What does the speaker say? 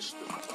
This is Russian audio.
что.